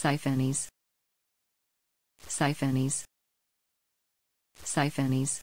Siphonies. Siphonies. Siphonies.